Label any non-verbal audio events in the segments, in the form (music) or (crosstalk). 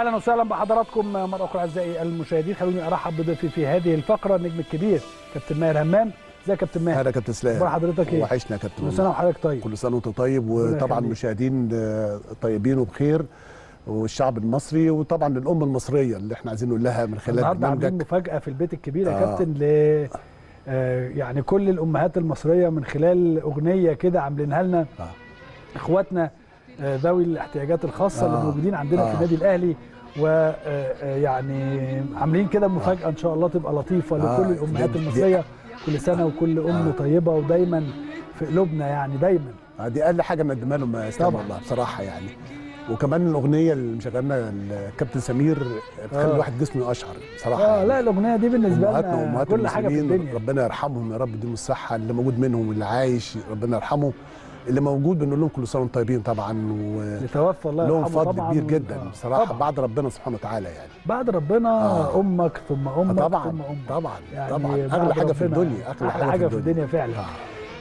أهلا وسهلا بحضراتكم مرة أخرى أعزائي المشاهدين. خلوني أرحب بضيفي في هذه الفقرة النجم الكبير كابتن ماهر همام. ازيك يا كابتن ماهر؟ أهلا كابتن اسلام أخبار حضرتك إيه وحشنا يا كابتن. كل. سنة وحضرتك طيب. كل سنة وأنت طيب. وطبعا. المشاهدين آه، طيبين وبخير. والشعب المصري وطبعا الأمة المصرية اللي إحنا عايزين نقول لها من خلال النهارده عاملين مفاجأة في البيت الكبير يا آه. كابتن ل آه، يعني كل الأمهات المصرية من خلال أغنية كده عاملينها لنا. آه. إخواتنا ذوي الاحتياجات الخاصة اللي آه. موجودين عندنا في آه. النادي الأهلي ويعني عاملين كده مفاجأة إن شاء الله تبقى لطيفة آه. لكل الأمهات المصرية كل سنة وكل أم آه. طيبة ودايما في قلوبنا يعني دايما آه، دي أقل حاجة نقدمها لهم يا اسلام. والله بصراحة يعني وكمان الأغنية اللي مشغلنا الكابتن سمير بتخلي آه. الواحد جسمه يقشعر بصراحة آه يعني. لا الأغنية دي بالنسبة لنا كل حاجة في الدنيا ربنا يرحمهم يا رب يديهم الصحة اللي موجود منهم واللي عايش ربنا يرحمه اللي موجود بنقول لهم كل سنة وأنتم طيبين طبعا و توفى الله لهم فضل كبير جدا آه، بصراحة طبعا. بعد ربنا سبحانه وتعالى يعني بعد ربنا آه. أمك ثم أمك طبعا ثم أمك طبعا يعني طبعا أغلى حاجة في الدنيا أحلى حاجة في الدنيا فعلا آه.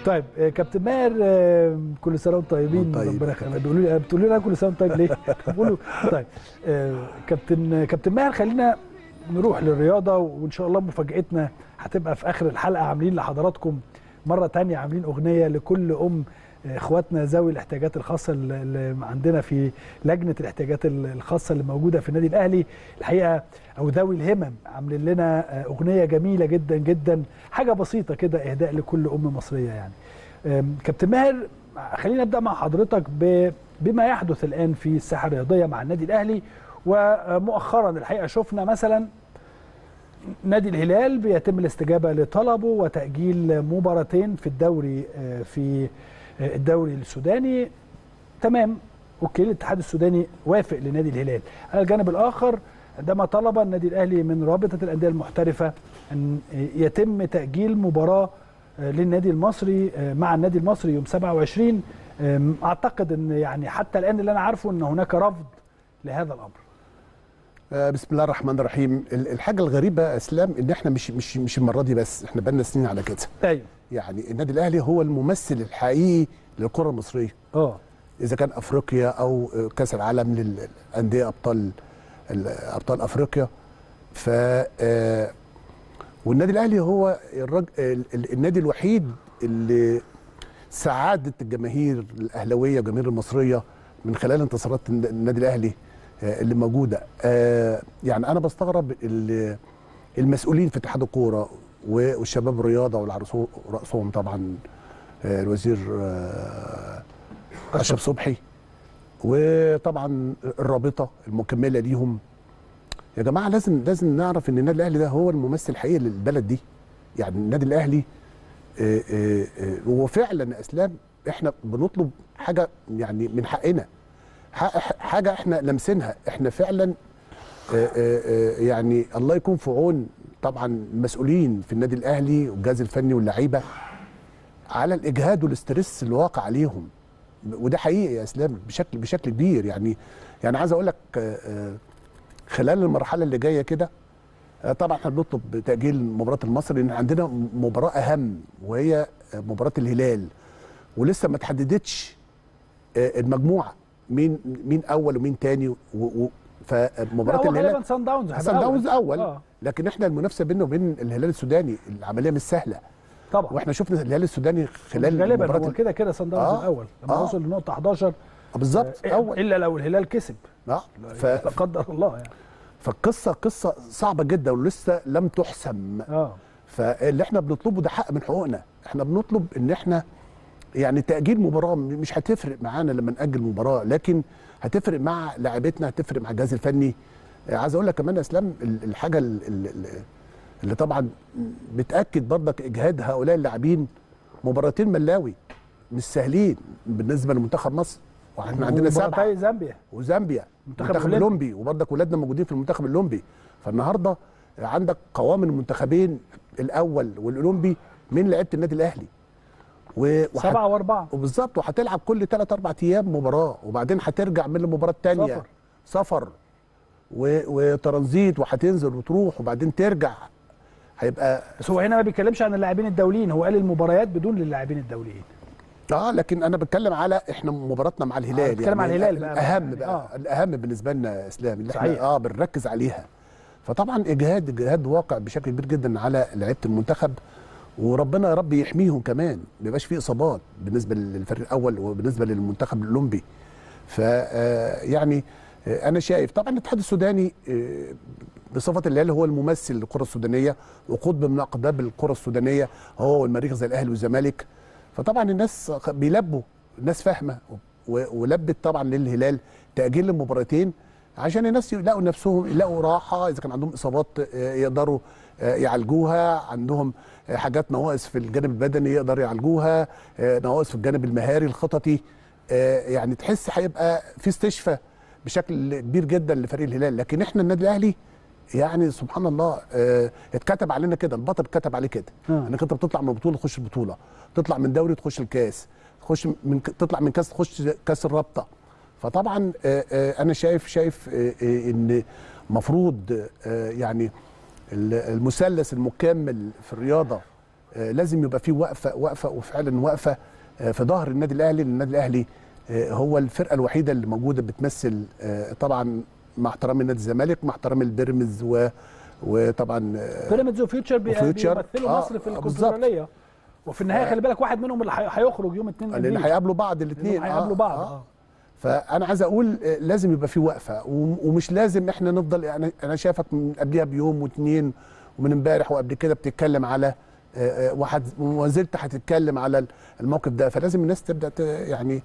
طيب آه، كابتن ماهر آه، كل سنة وأنتم طيبين طيب. ربنا يخليك بيقولوا لي بتقولوا لي كل سنة وانت طيب ليه؟ بقولوا (laughs) طيب آه، كابتن كابتن ماهر خلينا نروح للرياضة وإن شاء الله مفاجأتنا هتبقى في آخر الحلقة عاملين لحضراتكم مرة تانية عاملين أغنية لكل أم آه، إخواتنا ذوي الاحتياجات الخاصة اللي عندنا في لجنة الاحتياجات الخاصة اللي موجودة في النادي الأهلي الحقيقة أو ذوي الهمم عاملين لنا آه، أغنية جميلة جدا جدا حاجة بسيطة كده إهداء لكل أم مصرية يعني. كابتن ماهر خلينا نبدأ مع حضرتك بما يحدث الآن في الساحة الرياضية مع النادي الأهلي. ومؤخرا الحقيقة شفنا مثلا نادي الهلال بيتم الاستجابة لطلبه وتأجيل مباراتين في الدوري آه، في الدوري السوداني. تمام أوكي الاتحاد السوداني وافق لنادي الهلال. على الجانب الآخر عندما طلب النادي الأهلي من رابطة الأندية المحترفة أن يتم تأجيل مباراة آه، للنادي المصري آه، مع النادي المصري يوم 27 آم، أعتقد إن يعني حتى الآن اللي أنا عارفه إن هناك رفض لهذا الأمر. آه، بسم الله الرحمن الرحيم. ال- الحاجة الغريبة إسلام إن إحنا مش مش مش المرة دي بس إحنا بقالنا سنين على كده. أيوه. يعني النادي الأهلي هو الممثل الحقيقي للكرة المصرية. آه. إذا كان أفريقيا أو كأس العالم للأندية أبطال ال- أبطال أفريقيا. ف آه، والنادي الأهلي هو الرج... ال- ال- النادي الوحيد اللي سعاده الجماهير الأهلاوية والجماهير المصرية من خلال انتصارات الن- النادي الأهلي آه، اللي موجودة. آه، يعني أنا بستغرب ال- المسؤولين في اتحاد الكورة والشباب الرياضه والعرسو- وراسهم طبعا آه، الوزير آه، أشرف. صبحي. وطبعا الرابطة المكملة ليهم. يا جماعة لازم لازم نعرف إن النادي الأهلي ده هو الممثل الحقيقي للبلد دي. يعني النادي الأهلي آه، هو فعلا أسلام إحنا بنطلب حاجة يعني من حقنا. حق- حاجة إحنا لامسينها إحنا فعلا يعني الله يكون في عون طبعا المسؤولين في النادي الأهلي والجهاز الفني واللعيبة على الإجهاد والاسترس اللي واقع عليهم. وده حقيقي يا إسلام بشكل بشكل كبير. يعني يعني عايز أقول لك آه، آه، خلال المرحلة اللي جاية كده آه، طبعا إحنا بنطلب تأجيل مباراة المصري لأن عندنا مباراة أهم وهي مباراة الهلال. ولسه ما تحددتش المجموعة مين مين أول ومين تاني فمباراة الهلال غالبا سان داونز سان داونز أول. آه. لكن إحنا المنافسة بيننا وبين الهلال السوداني العملية مش سهلة. طبعا. وإحنا شفنا الهلال السوداني خلال غالبا هو كده كده سان داونز آه. الأول. لما آه. وصل لنقطة 11 آه، بالظبط. آه، أول. إلا لو الهلال كسب. آه. ف... لا قدر الله يعني. فالقصة قصة صعبة جدا ولسه لم تحسم. آه. فاللي إحنا بنطلبه ده حق من حقوقنا. إحنا بنطلب إن إحنا يعني تأجيل مباراة مش هتفرق معانا لما نأجل مباراة لكن هتفرق مع لاعبتنا هتفرق مع الجهاز الفني عايز أقول لك كمان يا اسلام ال- الحاجة ال- ال- ال- اللي طبعا بتاكد برضك إجهاد هؤلاء اللاعبين مباراتين ملاوي مش سهلين بالنسبة لمنتخب مصر. وإحنا عندنا سبعة. زامبيا. وزامبيا. منتخب. الاولمبي وبرضك ولادنا موجودين في المنتخب الاولمبي فالنهاردة عندك قوام المنتخبين الأول والأولمبي من لعيبة النادي الأهلي. و- وح- سبعة وأربعة. وبالظبط. وهتلعب كل 3 4 أيام مباراة. وبعدين هترجع من المباراة الثانية سفر. سفر. وترانزيت وهتنزل وتروح وبعدين ترجع هيبقى بس هو هنا ما بيتكلمش عن اللاعبين الدوليين هو قال المباريات بدون اللاعبين الدوليين آه لكن أنا بتكلم على إحنا مباراتنا مع الهلال بتكلم على الهلال بقى. الأهم يعني بقى آه. الأهم بالنسبة لنا إسلام اللي صحيح. إحنا آه بنركز عليها فطبعا إجهاد إجهاد واقع بشكل كبير جدا على لعيبة المنتخب وربنا يا رب يحميهم كمان ما يبقاش فيه إصابات بالنسبة للفريق الأول وبالنسبة للمنتخب الأولمبي ف آه، يعني آه، أنا شايف طبعا الاتحاد السوداني آه، بصفة الهلال هو الممثل للكره السودانية وقطب من اقطاب الكره السودانية هو والمريخ زي الأهلي والزمالك. فطبعا الناس بيلبوا الناس فاهمة ولبت طبعا للهلال تأجيل المباراتين عشان الناس يلاقوا نفسهم يلاقوا راحة إذا كان عندهم إصابات آه، يقدروا آه، يعالجوها عندهم آه، حاجات نواقص في الجانب البدني يقدروا يعالجوها آه، نواقص في الجانب المهاري الخططي آه، يعني تحس هيبقى في استشفاء. بشكل كبير جدا لفريق الهلال. لكن إحنا النادي الأهلي يعني سبحان الله آه، اتكتب علينا كده البطل اتكتب عليه كده. آه. إنك أنت بتطلع من بطولة تخش البطوله تطلع من دوري تخش الكاس تخش من تطلع من كاس تخش كاس الرابطة. فطبعا آه، آه، أنا شايف شايف آه، آه، إن مفروض يعني ال- المثلث المكمل في الرياضة لازم يبقى فيه وقفة وقفة وفعلا وقفة في ظهر النادي الأهلي النادي الأهلي. هو الفرقة الوحيدة اللي موجودة بتمثل آه، طبعا مع احترام النادي الزمالك مع احترام البيراميدز و وطبعا آه، بيراميدز وفيوتشر بي- وفيوتشر. بيمثلوا آه، مصر في آه،. الكونفدراليه وفي النهاية خلي بالك واحد منهم اللي هي- هيخرج يوم 2 لأن ابريل هيقابلوا بعض الاثنين هيقابلوا بعض. آه. فأنا عايز أقول آه، لازم يبقى في وقفة وم- ومش لازم إحنا نفضل يعني أنا شايفك من قبلها بيوم واثنين ومن امبارح وقبل كده بتتكلم على آه، آه، واحد وما زلت هتتكلم على الموقف ده. فلازم الناس تبدأ يعني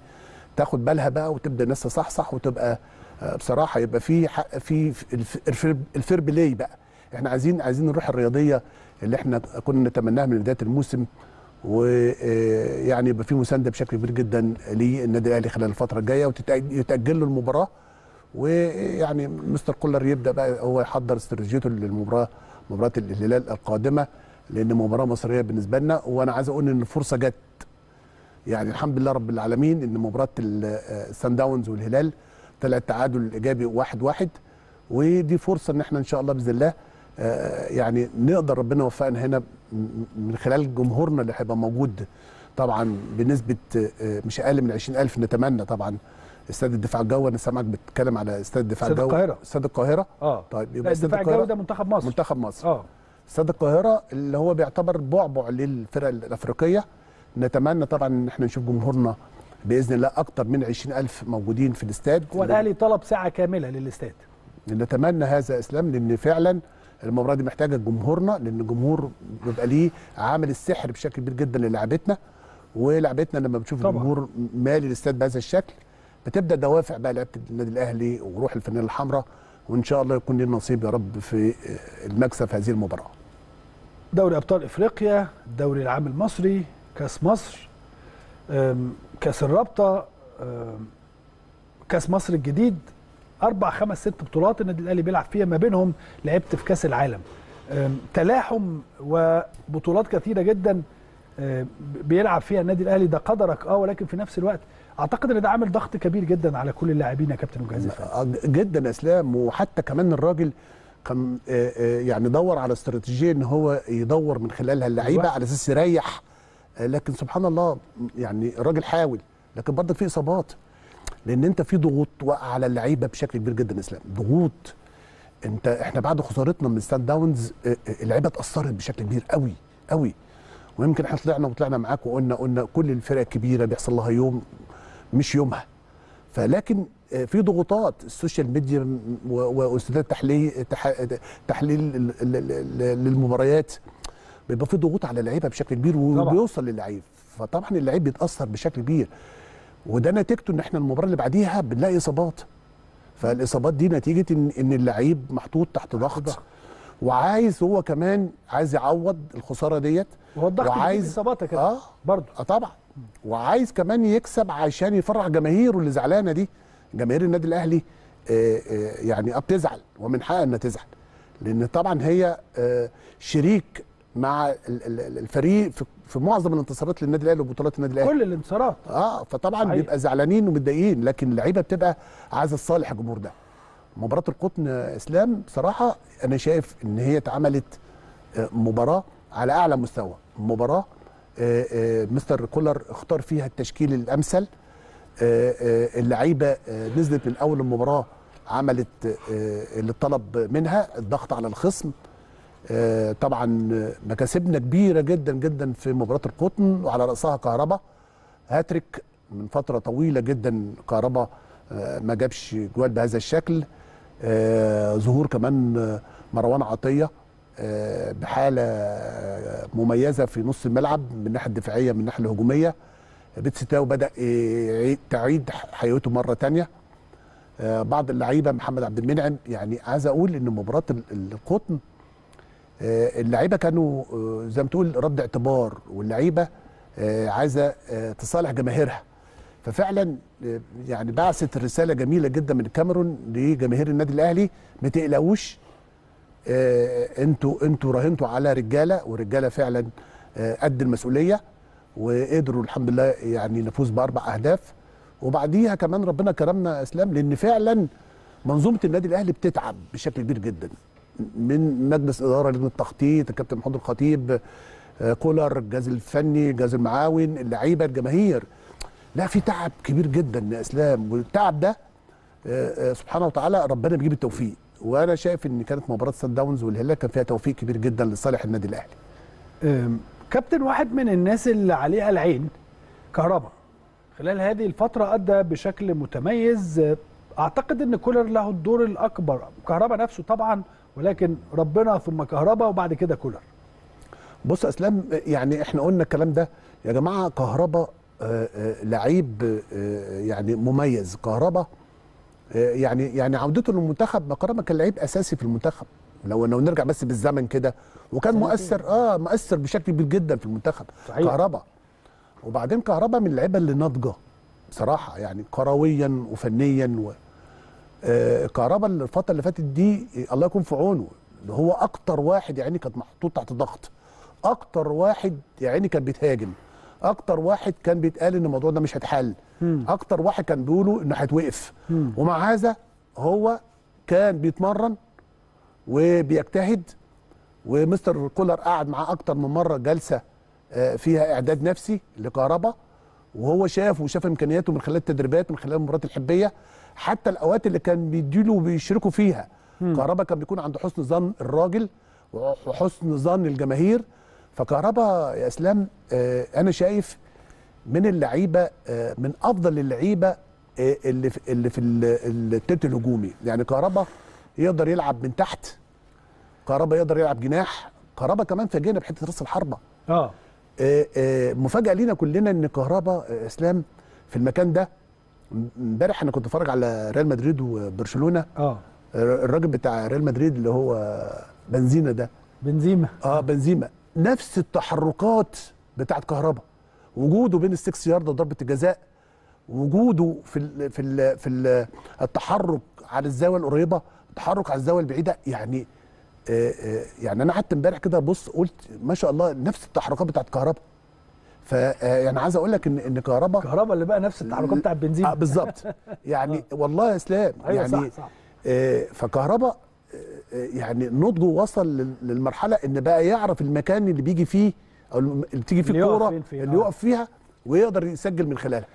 تاخد بالها بقى وتبدأ الناس تصحصح وتبقى آه، بصراحة يبقى في حق في في الف- ال fair play بقى. إحنا عايزين عايزين الروح الرياضية اللي إحنا كنا نتمناها من بداية الموسم ويعني يبقى في مساندة بشكل كبير جدا للنادي الأهلي خلال الفترة الجاية ويتاجل له المباراة. ويعني مستر كولر يبدأ بقى هو يحضر استراتيجيته للمباراة مباراة الهلال القادمة لأن مباراة مصيرية بالنسبة لنا. وأنا عايز أقول إن الفرصة جت. يعني الحمد لله رب العالمين إن مباراة السان داونز والهلال طلع التعادل الايجابي واحد واحد. ودي فرصة إن إحنا إن شاء الله بإذن الله آه، يعني نقدر ربنا يوفقنا هنا من خلال جمهورنا اللي هيبقى موجود. طبعا بنسبة آه، مش أقل من 20000 نتمنى طبعا. استاد الدفاع الجوي أنا سامعك بتتكلم على استاد الدفاع استاد الجوي. القاهرة. استاد القاهرة؟ آه. طيب يبقى استاد الدفاع الجوي القاهره ده منتخب مصر. منتخب مصر. آه. استاد القاهرة اللي هو بيعتبر بعبع للفرق الأفريقية. نتمنى طبعا إن إحنا نشوف جمهورنا بإذن الله أكتر من 20000 موجودين في الاستاد. هو الاهلي طلب ساعة كاملة للاستاد. نتمنى هذا إسلام لأن فعلا المباراة دي محتاجة جمهورنا لأن الجمهور بيبقى ليه عامل السحر بشكل كبير جدا للعبتنا ولعبتنا لما بتشوف طبعا. الجمهور مالي الاستاد بهذا الشكل بتبدأ دوافع بقى لعيبة النادي الأهلي وروح الفانيله الحمراء وإن شاء الله يكون لنا نصيب يا رب في المكسب في هذه المباراة. دوري أبطال إفريقيا الدوري العام المصري كاس مصر كاس الرابطة كاس مصر الجديد أربع خمس ست بطولات النادي الأهلي بيلعب فيها ما بينهم لعبت في كاس العالم. تلاحم وبطولات كثيرة جدا بيلعب فيها النادي الأهلي ده قدرك آه ولكن في نفس الوقت أعتقد إن ده عامل ضغط كبير جدا على كل اللاعبين يا كابتن وجهاز آه، جدا يا اسلام وحتى كمان الراجل كان آه، آه، يعني دور على استراتيجية إن هو يدور من خلالها اللعيبة. على أساس يريح لكن سبحان الله يعني الراجل حاول لكن برضك في إصابات. لأن أنت في ضغوط على اللعيبة بشكل كبير جدا إسلام. ضغوط. أنت إحنا بعد خسارتنا من ستاند داونز آه، آه، اللعيبة اتأثرت بشكل كبير قوي قوي ويمكن إحنا طلعنا وطلعنا معاك وقلنا قلنا كل الفرق الكبيرة بيحصل لها يوم مش يومها. فلكن آه، في ضغوطات. ال social media م- و- واستوديوهات تحليل تح- تحليل للمباريات. بيبقى في ضغوط على اللعيبة بشكل كبير وبيوصل للعيب. فطبعا اللعيب بيتأثر بشكل كبير. وده نتيجته إن إحنا المباراة اللي بعديها بنلاقي إصابات. فالإصابات دي نتيجة إن إن اللعيب محطوط تحت ضغط. وعايز هو كمان عايز يعوض الخسارة ديت. وهو الضغط وعايز- عايز إصاباتك آه برضه. آه طبعا. وعايز كمان يكسب عشان يفرح جماهيره اللي زعلانة دي. جماهير النادي الأهلي آه، آه، يعني آه بتزعل. ومن حقها إنها تزعل. لأن طبعا هي شريك مع ال- ال- الفريق في- معظم الانتصارات للنادي الأهلي وبطولات النادي الأهلي. كل الانتصارات. آه فطبعا صحيح. بيبقى زعلانين ومتضايقين لكن اللعيبة بتبقى عايزة تصالح الجمهور ده. مباراة القطن إسلام بصراحه أنا شايف إن هي اتعملت آه، مباراة على أعلى مستوى. مباراة آه، آه، مستر كولر اختار فيها التشكيل الأمثل. اللعيبة نزلت من أول المباراة عملت اللي طلب منها الضغط على الخصم. طبعا آه، مكاسبنا كبيرة جدا جدا في مباراة القطن وعلى رأسها كهربا. هاتريك من فترة طويلة جدا كهربا آه، ما جابش جوال بهذا الشكل. آه، ظهور كمان مروان عطية بحالة مميزة في نص الملعب من الناحيه الدفاعية من الناحيه الهجومية. بيتستاو بدأ تعيد حياته مرة تانية. آه، بعض اللعيبة محمد عبد المنعم يعني عايز أقول إن مباراة ال- القطن اللعيبة كانوا آه، زي ما تقول رد اعتبار واللعيبة آه، عايزة آه، تصالح جماهيرها. ففعلا آه، يعني بعثت رسالة جميلة جدا من الكاميرون لجماهير النادي الأهلي ما تقلقوش آه، أنتوا أنتوا راهنتوا على رجالة ورجاله فعلا آه، قد المسؤولية وقدروا الحمد لله يعني نفوز بأربع أهداف. وبعديها كمان ربنا كرمنا أسلام لأن فعلا منظومة النادي الأهلي بتتعب بشكل كبير جدا. من مجلس إدارة لجنة التخطيط الكابتن محمود الخطيب آه، كولر الجهاز الفني الجهاز المعاون اللعيبة الجماهير. لا في تعب كبير جدا يا إسلام والتعب ده آه، آه، سبحانه وتعالى ربنا بيجيب التوفيق. وأنا شايف إن كانت مباراة سان داونز والهلال كان فيها توفيق كبير جدا لصالح النادي الأهلي. كابتن واحد من الناس اللي عليها العين كهربا. خلال هذه الفترة أدى بشكل متميز. أعتقد أن كولر له الدور الأكبر. كهربا نفسه طبعا ولكن ربنا ثم كهربا وبعد كده كولر. بص يا اسلام يعني إحنا قلنا الكلام ده يا جماعة كهربا آه، آه، لعيب آه، يعني مميز. كهربا يعني يعني عودته للمنتخب كهربا كان لعيب أساسي في المنتخب. لو لو نرجع بس بالزمن كده وكان. مؤثر آه مؤثر بشكل كبير جدا في المنتخب. صحيح. كهربا. وبعدين كهربا من اللعيبة اللي ناضجة بصراحة يعني كرويا وفنيا و كهربا الفترة اللي فاتت دي آه، الله يكون في عونه اللي هو أكتر واحد يعني كان محطوط تحت ضغط. أكتر واحد يعني كان بيتهاجم. أكتر واحد كان بيتقال إن الموضوع ده مش هيتحل. أكتر واحد كان بيقولوا إنه هيتوقف. ومع هذا هو كان بيتمرن وبيجتهد ومستر كولر قعد معاه أكتر من مرة جلسة آه، فيها إعداد نفسي لكهربا وهو شاف وشاف إمكانياته من خلال التدريبات من خلال المباريات الحبية. حتى الأوقات اللي كان بيديله وبيشركوا فيها. كهربا كان بيكون عنده حسن ظن الراجل وحسن ظن الجماهير. فكهربا يا إسلام آه، أنا شايف من اللعيبة آه، من أفضل اللعيبة آه، اللي في اللي في ال- التلت الهجومي. يعني كهربا يقدر يلعب من تحت كهربا يقدر يلعب جناح كهربا كمان فاجئنا بحته راس الحربة. آه. مفاجأة لينا كلنا إن كهربا إسلام في المكان ده امبارح أنا كنت اتفرج على ريال مدريد وبرشلونة. آه. الراجل بتاع ريال مدريد اللي هو بنزينا ده. بنزيما. آه بنزيما. نفس التحركات بتاعت كهربا. وجوده بين السكس يارد وضربة الجزاء وجوده في ال في ال في ال التحرك على الزاوية القريبة التحرك على الزاوية البعيدة. يعني آه آه يعني أنا قعدت امبارح كده ابص قلت ما شاء الله نفس التحركات بتاعت كهربا. ف آه، يعني عايز أقول لك ان إن كهربا كهربا اللي بقى نفس التحركات بتاع آه بنزيما بالظبط. يعني (laughs) والله يا إسلام أيوه يعني صح. صح آه، فكهربا آه، آه، يعني نضجه وصل لل- للمرحلة إن بقى يعرف المكان اللي بيجي فيه أو اللي بتيجي فيه الكورة اللي آه. يقف فيها ويقدر يسجل من خلالها.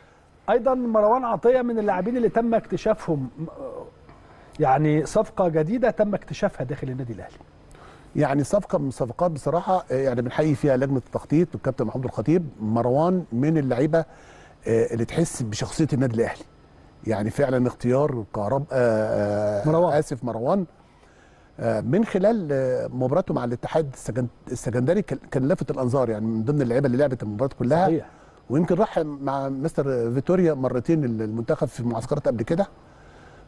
أيضا مروان عطية من اللاعبين اللي تم اكتشافهم آه، يعني صفقة جديدة تم اكتشافها داخل النادي الأهلي. يعني صفقة من الصفقات بصراحة آه، يعني بنحيي فيها لجنة التخطيط والكابتن محمود الخطيب مروان من اللعيبة آه، اللي تحس بشخصية النادي الأهلي. يعني فعلا اختيار كهرب آه، مروان. آسف مروان. من خلال مباراته مع الاتحاد السكندري كان لافت الأنظار يعني من ضمن اللعيبة اللي لعبت المباراة كلها. صحيح. ويمكن راح مع مستر فيتوريا مرتين المنتخب في معسكرات قبل كده.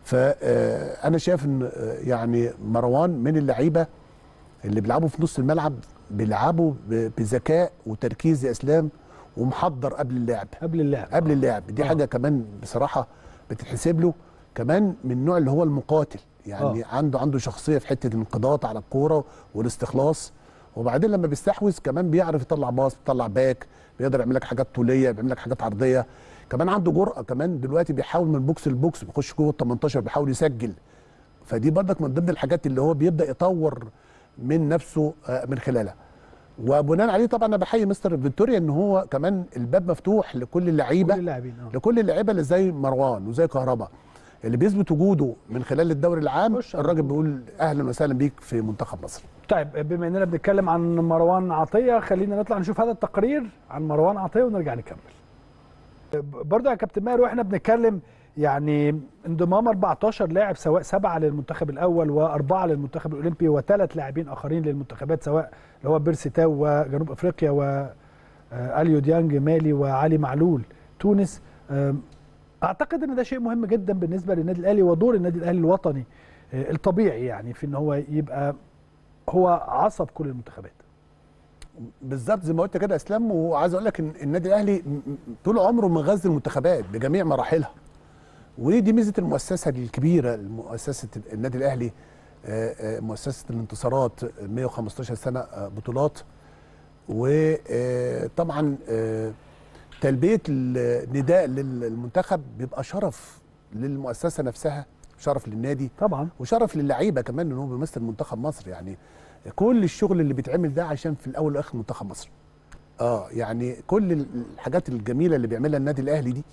فانا شايف إن يعني مروان من اللعيبة اللي بيلعبوا في نص الملعب بيلعبوا بذكاء وتركيز يا اسلام ومحضر قبل اللعب. قبل اللعب. قبل اللعب. دي آه. حاجة كمان بصراحة بتتحسب له كمان من النوع اللي هو المقاتل. يعني آه. عنده عنده شخصية في حتة الانقضاض على الكورة والاستخلاص. وبعدين لما بيستحوذ كمان بيعرف يطلع باص بيطلع باك بيقدر يعمل لك حاجات طولية بيعمل لك حاجات عرضية. كمان عنده جرأة كمان دلوقتي بيحاول من box ل box بيخش جوه ال 18 بيحاول يسجل. فدي برضك من ضمن الحاجات اللي هو بيبدأ يطور من نفسه آه، من خلالها وبناء عليه طبعا أنا بحيي مستر فيتوريا إن هو كمان الباب مفتوح لكل اللعيبة. آه. لكل اللعيبة اللي زي مروان وزي كهربا. اللي بيثبت وجوده من خلال الدوري العام الراجل. بيقول أهلا وسهلا بيك في منتخب مصر. طيب بما إننا بنتكلم عن مروان عطية خلينا نطلع نشوف هذا التقرير عن مروان عطية ونرجع نكمل. برضه يا كابتن ماهر وإحنا بنتكلم يعني انضمام 14 لاعب سواء سبعة للمنتخب الأول وأربعة للمنتخب الأولمبي وثلاث لاعبين آخرين للمنتخبات سواء اللي هو بيرسي تاو وجنوب أفريقيا واليو ديانج مالي وعلي معلول. تونس أم، أعتقد إن ده شيء مهم جدا بالنسبة للنادي الأهلي ودور النادي الأهلي الوطني آه، الطبيعي يعني في إن هو يبقى هو عصب كل المنتخبات. بالظبط زي ما قلت كده إسلام وعايز أقول لك إن النادي الأهلي طول عمره مغذي المنتخبات بجميع مراحلها. ودي ميزة المؤسسة الكبيرة مؤسسة النادي الأهلي آه، آه، مؤسسة الانتصارات 115 سنة آه، بطولات. وطبعا تلبية النداء للمنتخب بيبقى شرف للمؤسسة نفسها شرف للنادي طبعا. وشرف للعيبة كمان إن هو بيمثل منتخب مصر. يعني كل الشغل اللي بيتعمل ده عشان في الأول والاخر منتخب مصر. آه يعني كل الحاجات الجميلة اللي بيعملها النادي الأهلي دي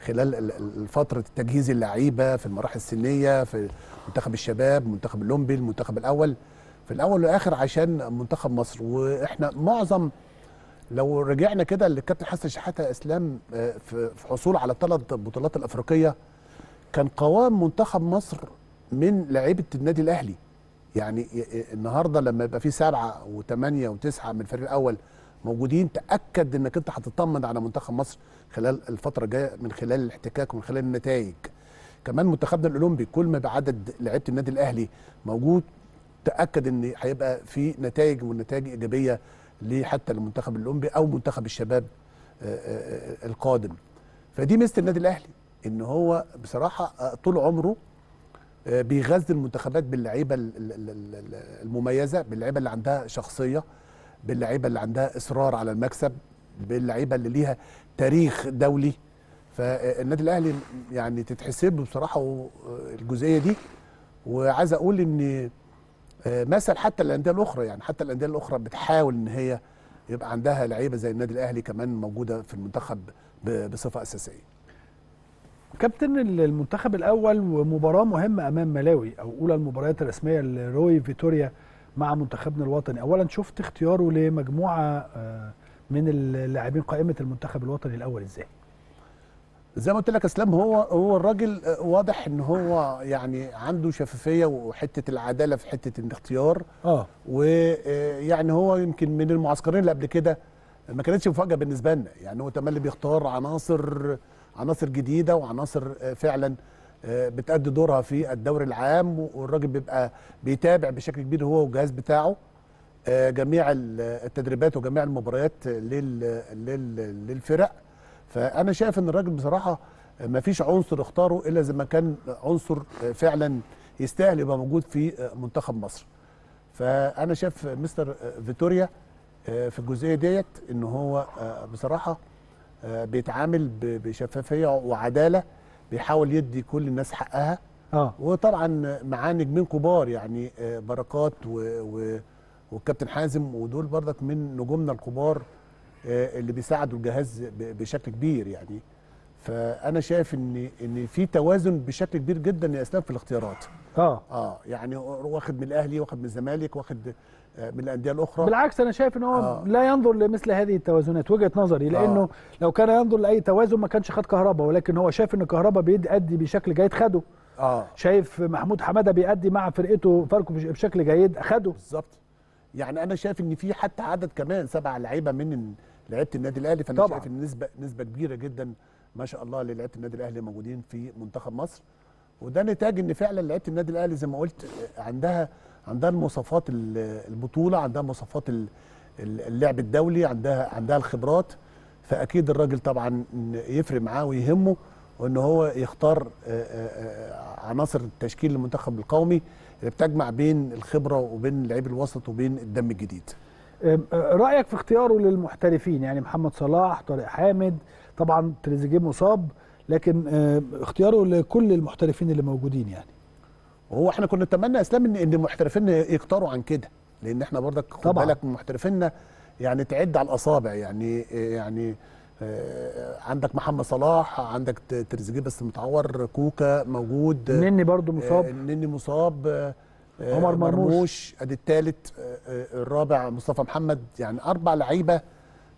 خلال ال- ال- فتره تجهيز اللعيبة في المراحل السنية في منتخب الشباب منتخب الأولمبي المنتخب الأول في الأول والآخر عشان منتخب مصر. وإحنا معظم لو رجعنا كده للكابتن حسن شحاتة إسلام آه، في حصول على ثلاث بطولات الأفريقية كان قوام منتخب مصر من لعيبة النادي الأهلي. يعني ي- ي- النهارده لما يبقى في سبعة وثمانية وتسعة من الفريق الأول موجودين. تأكد إنك أنت هتطمن على منتخب مصر خلال الفترة الجاية من خلال الاحتكاك ومن خلال النتائج. كمان منتخبنا الأولمبي كل ما يبقى عدد لعيبة النادي الأهلي موجود تأكد إن هيبقى في نتائج والنتائج إيجابية ليه حتى المنتخب الأولمبي أو منتخب الشباب آه، آه، آه، القادم. فدي ميزة النادي الأهلي إن هو بصراحة طول عمره بيغذي المنتخبات باللعيبة ال- ال- ال- ال- المميزة باللعيبة اللي عندها شخصية. باللعيبة اللي عندها إصرار على المكسب باللعيبة اللي ليها تاريخ دولي. فالنادي الأهلي يعني تتحسب له بصراحة الجزئية دي. وعايز أقول إن آه، مثل حتى الأندية الأخرى يعني حتى الأندية الأخرى بتحاول إن هي يبقى عندها لعيبة زي النادي الأهلي كمان موجودة في المنتخب بصفة أساسية. كابتن المنتخب الأول ومباراة مهمة أمام ملاوي أو أولى المباريات الرسمية لروي فيتوريا مع منتخبنا الوطني. اولا شفت اختياره لمجموعة آه، من اللاعبين قائمة المنتخب الوطني الأول إزاي؟ زي ما قلت لك اسلام هو هو الراجل آه، واضح إن هو يعني عنده شفافية وحتة العدالة في حتة الاختيار. آه. ويعني هو يمكن من المعسكرين اللي قبل كده ما كانتش مفاجأة بالنسبة لنا. يعني هو تملي بيختار عناصر عناصر جديدة وعناصر آه، فعلا آه، بتأدي دورها في الدوري العام والراجل بيبقى بيتابع بشكل كبير هو والجهاز بتاعه. آه، جميع ال- التدريبات وجميع المباريات لل لل للفرق. فأنا شايف إن الراجل بصراحة ما فيش عنصر اختاره إلا إذا ما كان عنصر آه، فعلا يستاهل يبقى موجود في آه، منتخب مصر. فأنا شايف مستر فيتوريا آه، في الجزئية ديت إن هو آه، بصراحة آه، بيتعامل بشفافية وعدالة. بيحاول يدي كل الناس حقها. آه. وطبعا معاه نجمين كبار يعني آه، بركات و... و... والكابتن حازم ودول برضك من نجومنا الكبار آه، اللي بيساعدوا الجهاز ب... بشكل كبير يعني. فأنا شايف إن إن في توازن بشكل كبير جدا يا اسلام في الاختيارات. آه. آه يعني واخد من الأهلي واخد من الزمالك واخد آه، من الأندية الأخرى. بالعكس أنا شايف إن هو آه. لا ينظر لمثل هذه التوازنات وجهة نظري لأنه آه. لو كان ينظر لأي توازن ما كانش خد كهربا ولكن هو شايف إن كهربا بيأدي بشكل جيد خده. آه. شايف محمود حمادة بيأدي مع فرقته فاركو بش- بشكل جيد خده. بالظبط. يعني أنا شايف إن في حتى عدد كمان سبع لعيبة من لعيبة النادي الأهلي فأنا طبعاً. شايف إن نسبة نسبة كبيرة جدا ما شاء الله للعيبة النادي الأهلي موجودين في منتخب مصر. وده نتاج إن فعلا لعيبة النادي الأهلي زي ما قلت عندها عندها المواصفات ال- البطولة عندها مواصفات ال- ال- اللعب الدولي عندها عندها الخبرات. فأكيد الراجل طبعا يفرق معاه ويهمه وإن هو يختار آه، آه، آه، عناصر التشكيل المنتخب القومي اللي بتجمع بين الخبرة وبين لعيب الوسط وبين الدم الجديد. رأيك في اختياره للمحترفين؟ يعني محمد صلاح طارق حامد طبعا تريزيجيه مصاب لكن أه، اختياره لكل المحترفين اللي موجودين يعني وهو إحنا كنا نتمنى يا اسلام ان إن المحترفين يختاروا عن كده لأن إحنا برضك خد. بالك محترفينا يعني تعد على الأصابع يعني يعني آه، عندك محمد صلاح عندك تريزيجيه بس متعور كوكا موجود نني برضو آه، مصاب النني مصاب آه، آه، عمر مرموش. أدي الثالث الرابع مصطفى محمد يعني أربع لعيبة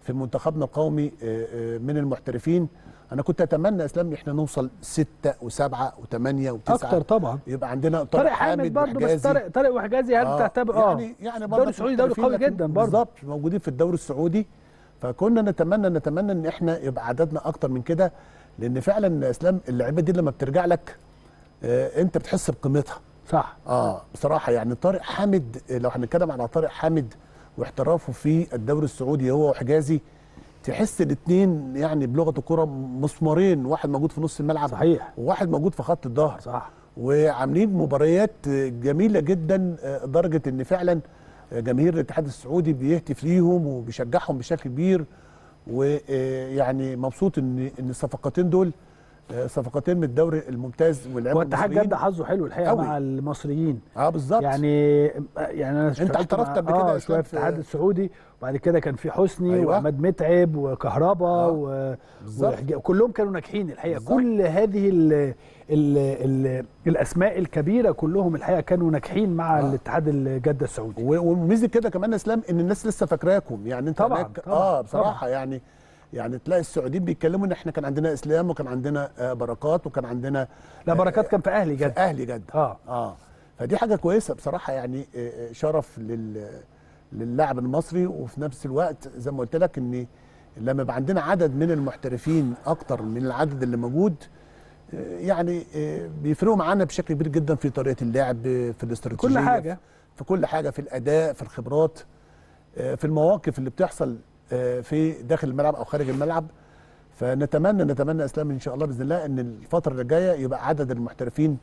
في منتخبنا القومي آه، آه، من المحترفين. أنا كنت أتمنى إسلام إحنا نوصل ستة وسبعة وثمانية أكتر وتسعة طبعا. يبقى عندنا طارق حامد برضو بس طارق طارق وحجازي هل تعتبر آه يعني يعني الدوري برضك السعودي دوري قوي جدا برضو بالظبط موجودين في الدوري السعودي. فكنا نتمنى نتمنى إن إحنا يبقى عددنا أكتر من كده لأن فعلا إسلام اللعيبة دي لما بترجع لك آه أنت بتحس بقيمتها. صح. آه بصراحة يعني طارق حامد آه، لو هنتكلم على طارق حامد واحترافه في الدوري السعودي هو وحجازي تحس الاثنين يعني بلغة الكره مسمارين واحد موجود في نص الملعب صحيح. وواحد موجود في خط الظهر. صح. وعاملين مباريات جميلة جدا لدرجه إن فعلا جماهير الاتحاد السعودي بيهتف ليهم وبيشجعهم بشكل كبير. ويعني مبسوط إن إن الصفقتين دول صفقتين من الدوري الممتاز واللعيبة هو اتحاد المصريين. جده حظه حلو الحقيقة أوي. مع المصريين آه بالظبط يعني يعني أنا اشتغلت احترفت مع- قبل كده آه يا شوية في الاتحاد السعودي وبعد كده كان في حسني أيوة. وعماد متعب وكهربا آه. و... بالظبط. وحج- كلهم كانوا ناجحين الحقيقة بالظبط. كل هذه ال... ال... ال... الأسماء الكبيرة كلهم الحقيقة كانوا ناجحين مع آه. الاتحاد الجده السعودي وميزة كده كمان إسلام إن الناس لسه فاكراكم يعني أنت طبعاً، هناك طبعاً، آه بصراحة طبعاً. يعني يعني تلاقي السعوديين بيتكلموا إن إحنا كان عندنا إسلام وكان عندنا آه بركات وكان عندنا لا بركات كان في أهلي في جده أهلي جده آه. آه. فدي حاجة كويسة بصراحة يعني آه، آه، شرف لل للاعب المصري. وفي نفس الوقت زي ما قلت لك إن لما يبقى عندنا عدد من المحترفين أكتر من العدد اللي موجود آه، يعني آه، بيفرقوا معانا بشكل كبير جدا في طريقة اللعب في الاستراتيجية كل حاجة. في كل حاجة في الأداء في الخبرات آه، في المواقف اللي بتحصل آه، في داخل الملعب أو خارج الملعب. فنتمنى نتمنى إسلام إن شاء الله بإذن الله إن الفترة اللي جاية يبقى عدد المحترفين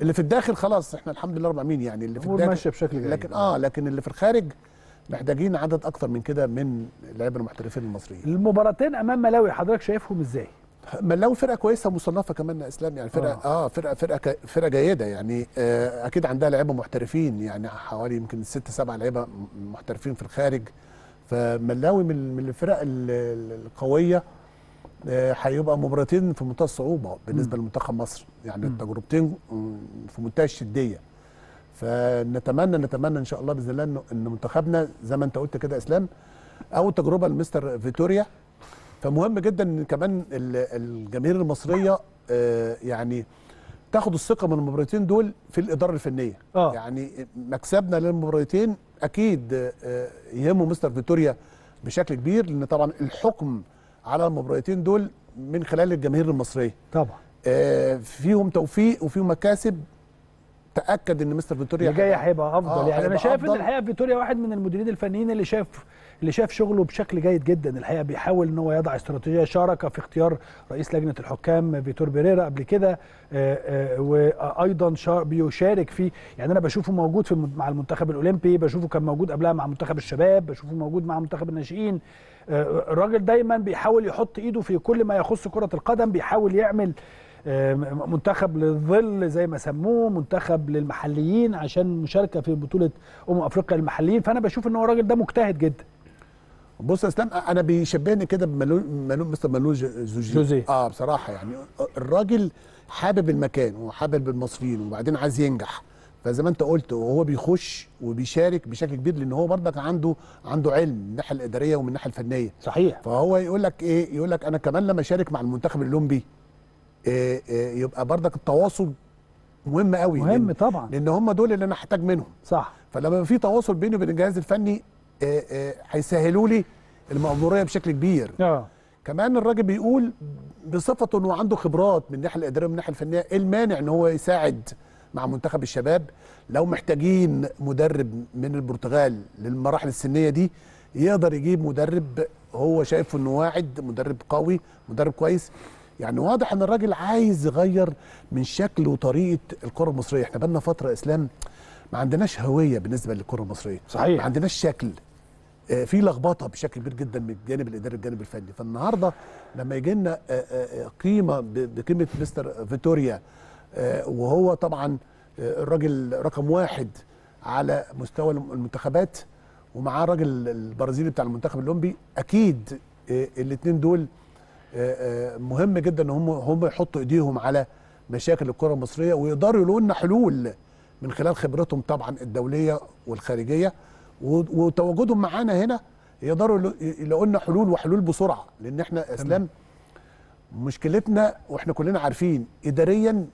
اللي في الداخل خلاص إحنا الحمد لله رب يعني اللي في الداخل ماشية بشكل جيد. لكن آه لكن اللي في الخارج محتاجين عدد أكتر من كده من اللعيبة المحترفين المصريين. المباراتين أمام ملاوي حضرتك شايفهم إزاي؟ ملاوي فرقة كويسة مصنفه كمان يا إسلام يعني فرقة آه, آه فرقة فرقة فرقة جيدة يعني آه أكيد عندها لعيبة محترفين يعني حوالي يمكن ست سبع لعيبة محترفين في الخارج. فملاوي من من الفرق ال- ال- القوية آه، هيبقى مباراتين في منتهى الصعوبة بالنسبة لمنتخب مصر. يعني. التجربتين مم، في منتهى الشدية. فنتمنى نتمنى إن شاء الله بإذن الله إن منتخبنا زي ما أنت قلت كده إسلام اول تجربة لمستر فيتوريا. فمهم جدا إن كمان ال- الجماهير المصرية آه، يعني تاخد الثقة من المباراتين دول في الإدارة الفنية. آه. يعني مكسبنا للمباراتين أكيد آه، يهمه مستر فيتوريا بشكل كبير لأن طبعا الحكم على المباراتين دول من خلال الجماهير المصرية. طبعا. آه، فيهم توفيق وفيهم مكاسب. تأكد إن مستر فيتوريا اللي جاي هيبقى- أفضل. آه، يعني أنا شايف إن أفضل. الحقيقة فيتوريا واحد من المديرين الفنيين اللي شاف اللي شاف شغله بشكل جيد جدا. الحقيقة بيحاول إن هو يضع استراتيجية شارك في اختيار رئيس لجنة الحكام فيتور بيريرا قبل كده آه، آه، وأيضا شا- بيشارك في يعني أنا بشوفه موجود في مع المنتخب الأولمبي بشوفه كان موجود قبلها مع منتخب الشباب بشوفه موجود مع منتخب الناشئين. آه، الراجل دايما بيحاول يحط إيده في كل ما يخص كرة القدم بيحاول يعمل منتخب للظل زي ما سموه منتخب للمحليين عشان مشاركة في بطولة أمم أفريقيا للمحليين. فأنا بشوف إن هو الراجل ده مجتهد جدا. بص يا اسلام أنا بيشبهني كده بمالو مالو مستر مالو ج- زوجي. جوزيه. آه بصراحة يعني الراجل حابب المكان وحابب المصريين وبعدين عايز ينجح. فزي ما انت قلت وهو بيخش وبيشارك بشكل كبير لأن هو برضك عنده عنده علم من الناحية الإدارية ومن الناحية الفنية. صحيح. فهو يقول لك إيه؟ يقول لك أنا كمان لما أشارك مع المنتخب الاولمبي إيه إيه يبقى برضك التواصل مهم قوي مهم لأن, طبعا. لأن هم دول اللي أنا هحتاج منهم. صح. فلما في تواصل بيني وبين الجهاز الفني هيسهلوا لي المأمورية بشكل كبير. آه. كمان الراجل بيقول بصفته إنه عنده خبرات من الناحيه الإدارية ومن الناحيه الفنية إيه المانع إن هو يساعد مع منتخب الشباب؟ لو محتاجين مدرب من البرتغال للمراحل السنية دي يقدر يجيب مدرب هو شايفه إنه واعد مدرب قوي مدرب كويس. يعني واضح إن الراجل عايز يغير من شكل وطريقة الكرة المصرية. إحنا بقالنا فترة إسلام ما عندناش هوية بالنسبة للكرة المصرية. صحيح. ما عندناش شكل. آه، في لخبطة بشكل كبير جدا من الجانب الإداري والجانب الفني. فالنهاردة لما يجي لنا آه، آه، قيمة بقيمة مستر فيتوريا آه، وهو طبعا آه، الراجل رقم واحد على مستوى المنتخبات ومعاه الراجل البرازيلي بتاع المنتخب الأولمبي أكيد الاثنين دول آه، آه، مهم جدا إن هم هم يحطوا إيديهم على مشاكل الكرة المصرية ويقدروا يلاقوا لنا حلول من خلال خبرتهم طبعا الدولية والخارجية. وتواجدهم معانا هنا يقدروا يلاقوا لنا حلول وحلول بسرعة لأن إحنا إسلام مشكلتنا وإحنا كلنا عارفين اداريا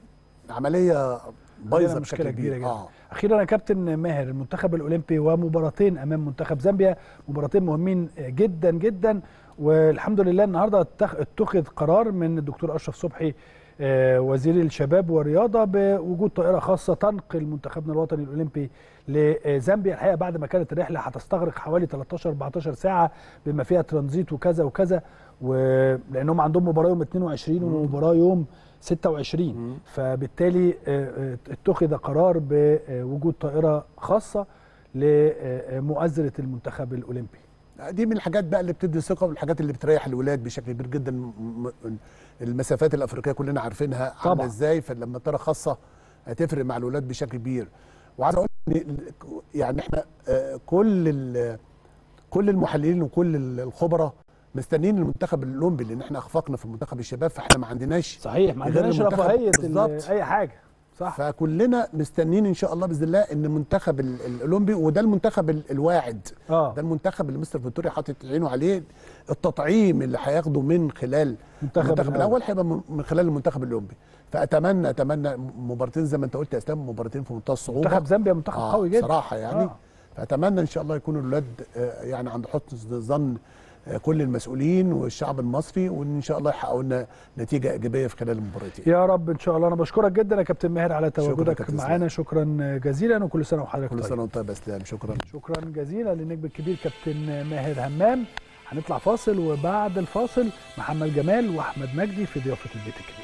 عملية بايظة مشكلة كبيره كبير. جدا. آه. أخيرا يا كابتن ماهر المنتخب الأولمبي ومباراتين أمام منتخب زامبيا مباراتين مهمين جدا جدا والحمد لله النهارده اتخ- اتخذ قرار من الدكتور أشرف صبحي آه، وزير الشباب والرياضة بوجود طائرة خاصة تنقل منتخبنا الوطني الأولمبي لزامبيا. الحقيقة بعد ما كانت الرحلة هتستغرق حوالي 13 14 ساعة بما فيها ترانزيت وكذا وكذا ولانهم عندهم مباراة يوم 22 ومباراة يوم 26 فبالتالي آه، آه، اتخذ قرار بوجود طائرة خاصة لمؤازرة المنتخب الأولمبي. دي من الحاجات بقى اللي بتدي ثقة والحاجات اللي بتريح الولاد بشكل كبير جدا. المسافات الأفريقية كلنا عارفينها. عاملة إزاي فلما طياره خاصة هتفرق مع الولاد بشكل كبير وعايز أقول يعني إحنا آه، كل ال- كل المحللين وكل ال- الخبراء مستنيين المنتخب الأولمبي لأن إحنا أخفقنا في منتخب الشباب فإحنا ما عندناش صحيح ما عندناش رفاهيه. أي حاجة صح. فكلنا مستنيين إن شاء الله بإذن الله إن المنتخب ال- الأولمبي وده المنتخب ال- الواعد. آه. ده المنتخب اللي مستر فيتوريا حاطط عينه عليه. التطعيم اللي هياخده من خلال المنتخب المنتخب الأول. الأول هيبقى من خلال المنتخب الأولمبي. فاتمنى أتمنى مباراتين زي ما أنت قلت يا إسلام مباراتين في منتهى الصعوبة. منتخب زامبيا منتخب آه، قوي جدا. صراحة يعني. آه. فأتمنى إن شاء الله يكونوا الاولاد آه، يعني عند حسن ظن آه، كل المسؤولين والشعب المصري وإن شاء الله يحققوا لنا نتيجة إيجابية في خلال المباراتين. يا رب إن شاء الله. أنا بشكرك جدا يا كابتن ماهر على تواجدك معانا. شكرا جزيلا وكل سنة وحضرتك كل طيب. سنة وأنت طيب يا اسلام شكرا. شكرا جزيلا للنجم الكبير كابتن ماهر همام. هنطلع فاصل وبعد الفاصل محمد جمال وأحمد مجدي في ضيافة البيت الكبير